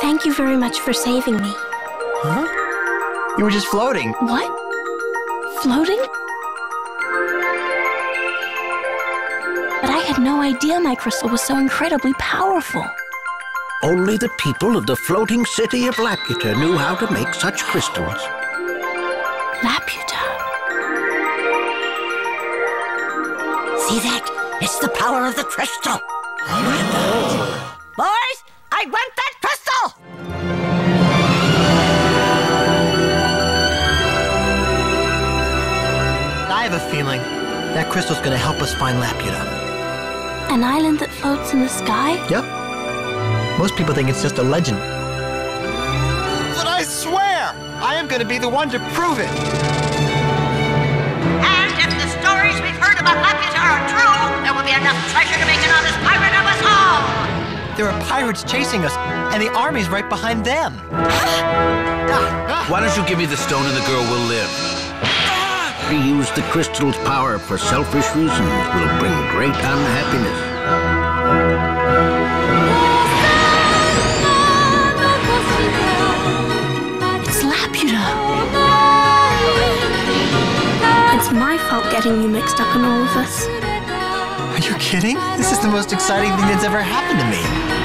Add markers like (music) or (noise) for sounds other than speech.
Thank you very much for saving me. Huh? You were just floating. What? Floating? But I had no idea my crystal was so incredibly powerful. Only the people of the floating city of Laputa knew how to make such crystals. Laputa. See that? It's the power of the crystal. Boys, I want have a feeling that crystal's gonna help us find Laputa. An island that floats in the sky? Yep. Most people think it's just a legend. But I swear, I am going to be the one to prove it. And if the stories we've heard about Laputa are true, there will be enough treasure to make an honest pirate of us all! There are pirates chasing us, and the army's right behind them. (gasps) Why don't you give me the stone and the girl will live? To use the crystal's power for selfish reasons will bring great unhappiness. It's Laputa. It's my fault getting you mixed up in all of this. Are you kidding? This is the most exciting thing that's ever happened to me.